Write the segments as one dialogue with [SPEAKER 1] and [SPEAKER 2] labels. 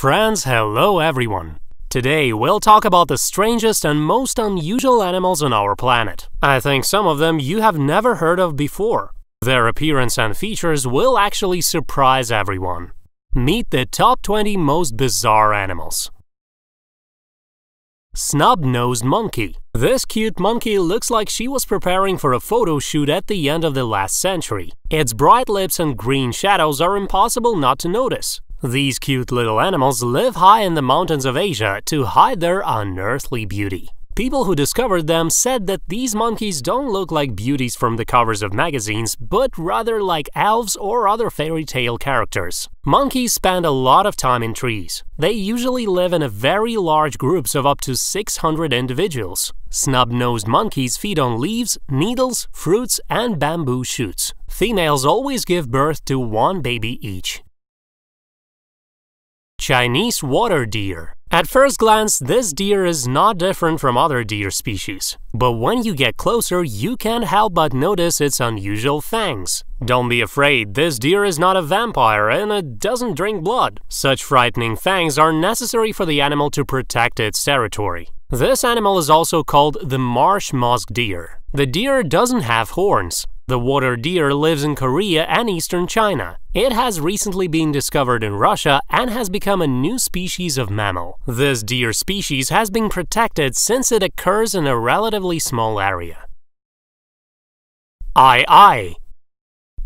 [SPEAKER 1] Friends, hello everyone. Today we'll talk about the strangest and most unusual animals on our planet. I think some of them you have never heard of before. Their appearance and features will actually surprise everyone. Meet the top 20 most bizarre animals. Snub-nosed monkey. This cute monkey looks like she was preparing for a photo shoot at the end of the last century. Its bright lips and green shadows are impossible not to notice. These cute little animals live high in the mountains of Asia to hide their unearthly beauty. People who discovered them said that these monkeys don't look like beauties from the covers of magazines, but rather like elves or other fairy tale characters. Monkeys spend a lot of time in trees. They usually live in a very large groups of up to 600 individuals. Snub-nosed monkeys feed on leaves, needles, fruits, and bamboo shoots. Females always give birth to one baby each. Chinese water deer. At first glance, this deer is not different from other deer species. But when you get closer, you can't help but notice its unusual fangs. Don't be afraid, this deer is not a vampire and it doesn't drink blood. Such frightening fangs are necessary for the animal to protect its territory. This animal is also called the marsh musk deer. The deer doesn't have horns. The water deer lives in Korea and eastern China. It has recently been discovered in Russia and has become a new species of mammal. This deer species has been protected since it occurs in a relatively small area. Aye-aye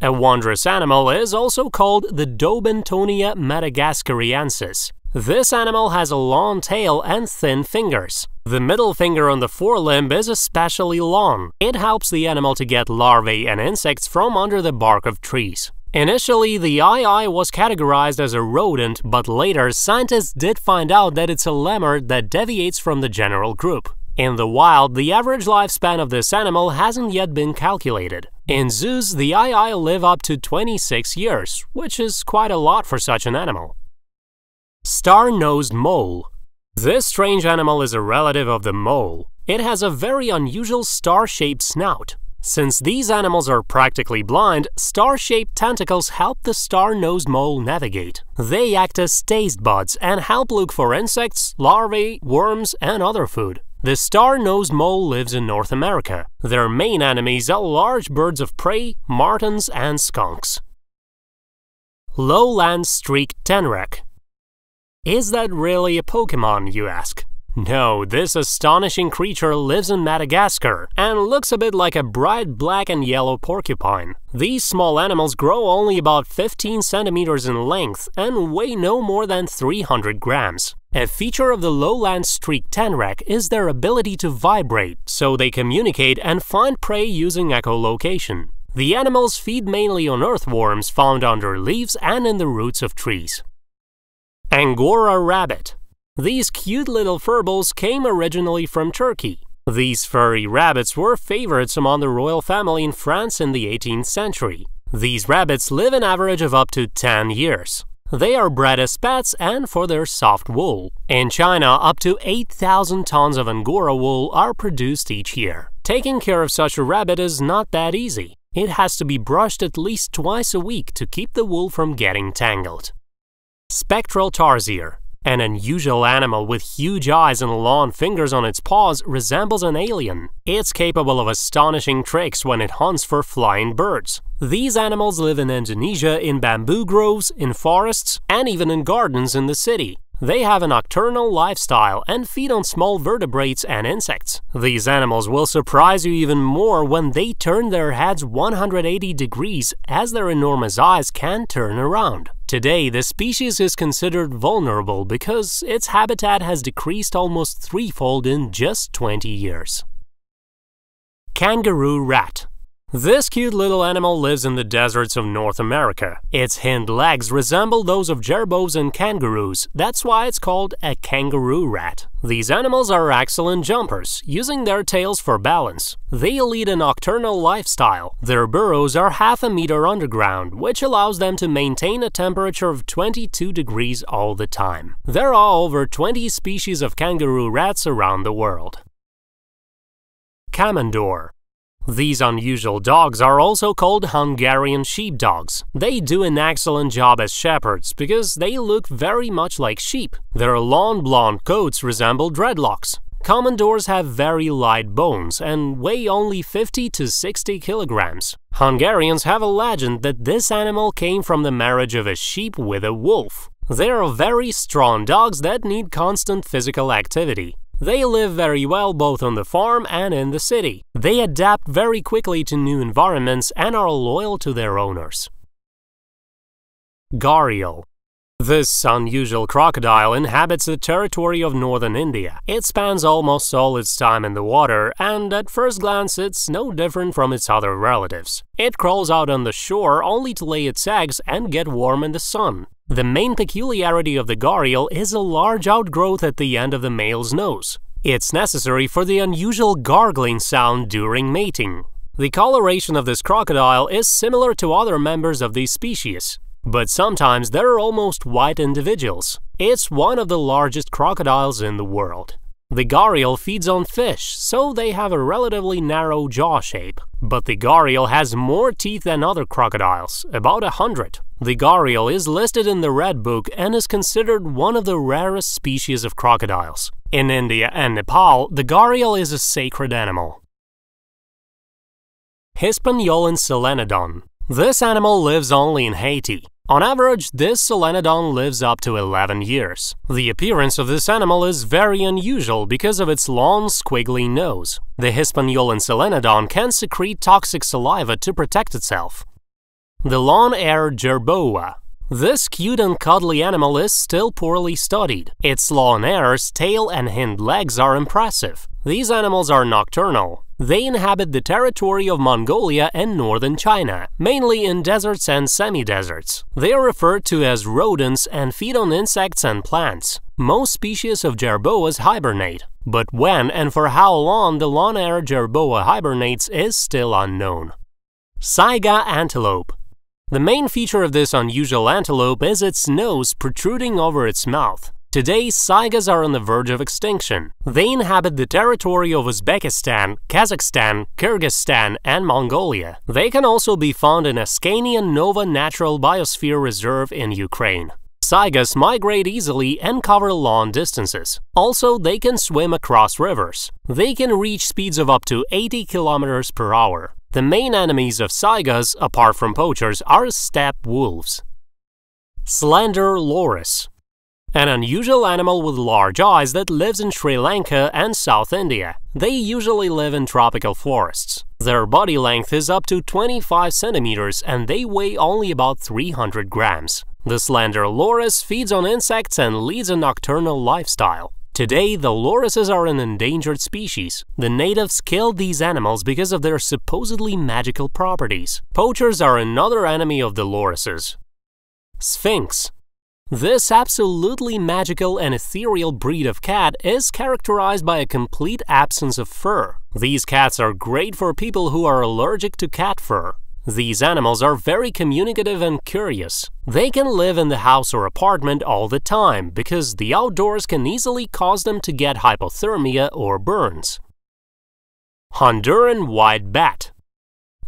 [SPEAKER 1] A wondrous animal is also called the Daubentonia madagascariensis. This animal has a long tail and thin fingers. The middle finger on the forelimb is especially long. It helps the animal to get larvae and insects from under the bark of trees. Initially, the aye-aye was categorized as a rodent, but later scientists did find out that it's a lemur that deviates from the general group. In the wild, the average lifespan of this animal hasn't yet been calculated. In zoos, the aye-aye live up to 26 years, which is quite a lot for such an animal. Star-nosed mole. This strange animal is a relative of the mole. It has a very unusual star-shaped snout. Since these animals are practically blind, star-shaped tentacles help the star-nosed mole navigate. They act as taste buds and help look for insects, larvae, worms, and other food. The star-nosed mole lives in North America. Their main enemies are large birds of prey, martens, and skunks. Lowland streaked tenrec is that really a Pokemon, you ask? No, this astonishing creature lives in Madagascar and looks a bit like a bright black and yellow porcupine. These small animals grow only about 15 centimeters in length and weigh no more than 300 grams. A feature of the lowland streaked tenrec is their ability to vibrate, so they communicate and find prey using echolocation. The animals feed mainly on earthworms found under leaves and in the roots of trees. Angora rabbit. These cute little furballs came originally from Turkey. These furry rabbits were favorites among the royal family in France in the 18th century. These rabbits live an average of up to 10 years. They are bred as pets and for their soft wool. In China, up to 8,000 tons of Angora wool are produced each year. Taking care of such a rabbit is not that easy. It has to be brushed at least twice a week to keep the wool from getting tangled. Spectral tarsier, an unusual animal with huge eyes and long fingers on its paws, resembles an alien. It's capable of astonishing tricks when it hunts for flying birds. These animals live in Indonesia in bamboo groves, in forests, and even in gardens in the city. They have a nocturnal lifestyle and feed on small vertebrates and insects. These animals will surprise you even more when they turn their heads 180 degrees as their enormous eyes can turn around. Today, the species is considered vulnerable because its habitat has decreased almost threefold in just 20 years. Kangaroo rat this cute little animal lives in the deserts of North America. Its hind legs resemble those of gerbils and kangaroos, that's why it's called a kangaroo rat. These animals are excellent jumpers, using their tails for balance. They lead a nocturnal lifestyle. Their burrows are half a meter underground, which allows them to maintain a temperature of 22 degrees all the time. There are over 20 species of kangaroo rats around the world. Komondor These unusual dogs are also called Hungarian sheepdogs. They do an excellent job as shepherds because they look very much like sheep. Their long blonde coats resemble dreadlocks. Komondors have very light bones and weigh only 50 to 60 kilograms. Hungarians have a legend that this animal came from the marriage of a sheep with a wolf. They are very strong dogs that need constant physical activity. They live very well both on the farm and in the city. They adapt very quickly to new environments and are loyal to their owners. Gharial this unusual crocodile inhabits the territory of northern India. It spends almost all its time in the water, and at first glance it's no different from its other relatives. It crawls out on the shore only to lay its eggs and get warm in the sun. The main peculiarity of the gharial is a large outgrowth at the end of the male's nose. It's necessary for the unusual gargling sound during mating. The coloration of this crocodile is similar to other members of this species, but sometimes they're almost white individuals. It's one of the largest crocodiles in the world. The gharial feeds on fish, so they have a relatively narrow jaw shape. But the gharial has more teeth than other crocodiles, about a hundred. The gharial is listed in the Red Book and is considered one of the rarest species of crocodiles. In India and Nepal, the gharial is a sacred animal. Hispaniolan Solenodon This animal lives only in Haiti. On average, this solenodon lives up to 11 years. The appearance of this animal is very unusual because of its long, squiggly nose. The Hispaniolan solenodon can secrete toxic saliva to protect itself. The long-haired jerboa this cute and cuddly animal is still poorly studied. Its long hairs, tail and hind legs are impressive. These animals are nocturnal. They inhabit the territory of Mongolia and northern China, mainly in deserts and semi-deserts. They are referred to as rodents and feed on insects and plants. Most species of jerboas hibernate, but when and for how long the long-haired jerboa hibernates is still unknown. Saiga antelope the main feature of this unusual antelope is its nose protruding over its mouth. Today, saigas are on the verge of extinction. They inhabit the territory of Uzbekistan, Kazakhstan, Kyrgyzstan, and Mongolia. They can also be found in Askanian Nova Natural Biosphere Reserve in Ukraine. Saigas migrate easily and cover long distances. Also, they can swim across rivers. They can reach speeds of up to 80 kilometers per hour. The main enemies of saigas, apart from poachers, are steppe wolves. Slender loris an unusual animal with large eyes that lives in Sri Lanka and South India. They usually live in tropical forests. Their body length is up to 25 centimeters and they weigh only about 300 grams. The slender loris feeds on insects and leads a nocturnal lifestyle. Today, the lorises are an endangered species. The natives killed these animals because of their supposedly magical properties. Poachers are another enemy of the lorises. Sphynx This absolutely magical and ethereal breed of cat is characterized by a complete absence of fur. These cats are great for people who are allergic to cat fur. These animals are very communicative and curious. They can live in the house or apartment all the time because the outdoors can easily cause them to get hypothermia or burns. Honduran White Bat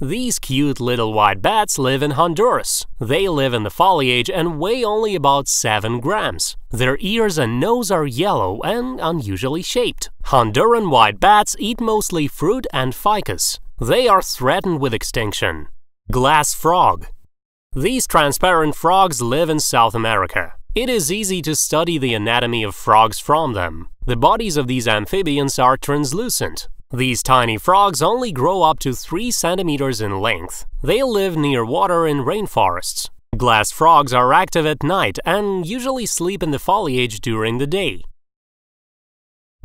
[SPEAKER 1] These cute little white bats live in Honduras. They live in the foliage and weigh only about 7 grams. Their ears and nose are yellow and unusually shaped. Honduran white bats eat mostly fruit and ficus. They are threatened with extinction. Glass frog. These transparent frogs live in South America. It is easy to study the anatomy of frogs from them. The bodies of these amphibians are translucent. These tiny frogs only grow up to 3 centimeters in length. They live near water in rainforests. Glass frogs are active at night and usually sleep in the foliage during the day.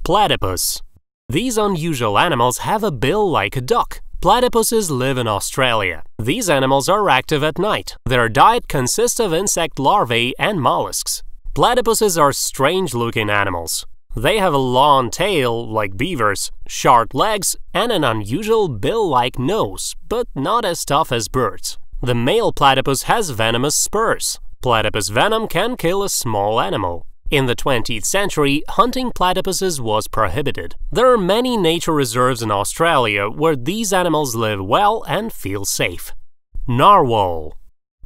[SPEAKER 1] Platypus. These unusual animals have a bill like a duck. Platypuses live in Australia. These animals are active at night. Their diet consists of insect larvae and mollusks. Platypuses are strange-looking animals. They have a long tail, like beavers, short legs, and an unusual bill-like nose, but not as tough as birds. The male platypus has venomous spurs. Platypus venom can kill a small animal. In the 20th century, hunting platypuses was prohibited. There are many nature reserves in Australia where these animals live well and feel safe. Narwhal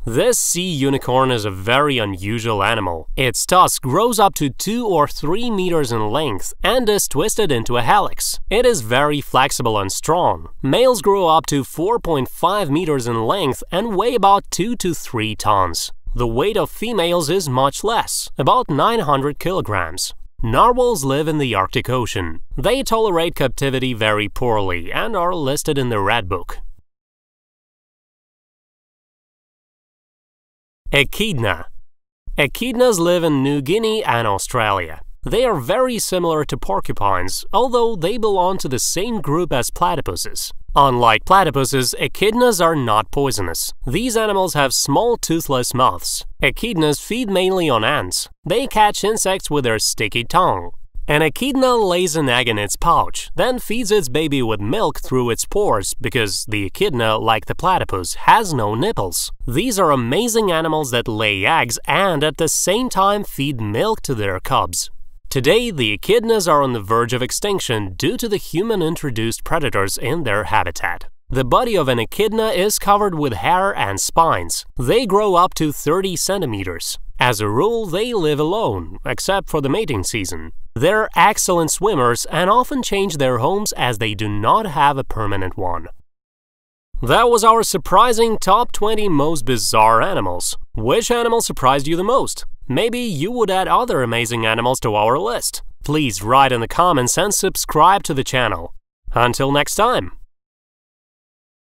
[SPEAKER 1] this sea unicorn is a very unusual animal. Its tusk grows up to 2 or 3 meters in length and is twisted into a helix. It is very flexible and strong. Males grow up to 4.5 meters in length and weigh about 2 to 3 tons. The weight of females is much less, about 900 kilograms. Narwhals live in the Arctic Ocean. They tolerate captivity very poorly and are listed in the Red Book. Echidna Echidnas live in New Guinea and Australia. They are very similar to porcupines, although they belong to the same group as platypuses. Unlike platypuses, echidnas are not poisonous. These animals have small toothless mouths. Echidnas feed mainly on ants. They catch insects with their sticky tongue. An echidna lays an egg in its pouch, then feeds its baby with milk through its pores because the echidna, like the platypus, has no nipples. These are amazing animals that lay eggs and at the same time feed milk to their cubs. Today, the echidnas are on the verge of extinction due to the human-introduced predators in their habitat. The body of an echidna is covered with hair and spines. They grow up to 30 centimeters. As a rule, they live alone, except for the mating season. They're excellent swimmers and often change their homes as they do not have a permanent one. That was our surprising top 20 most bizarre animals. Which animal surprised you the most? Maybe you would add other amazing animals to our list. Please write in the comments and subscribe to the channel. Until next time!